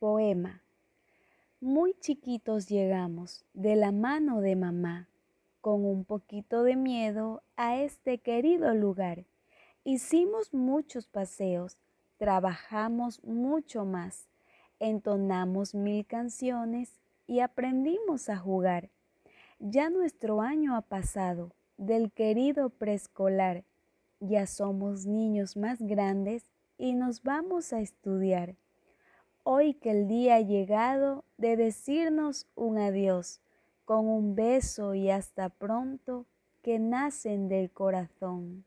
Poema. Muy chiquitos llegamos de la mano de mamá, con un poquito de miedo a este querido lugar. Hicimos muchos paseos, trabajamos mucho más, entonamos mil canciones y aprendimos a jugar. Ya nuestro año ha pasado del querido preescolar, ya somos niños más grandes y nos vamos a estudiar hoy que el día ha llegado de decirnos un adiós, con un beso y hasta pronto que nacen del corazón.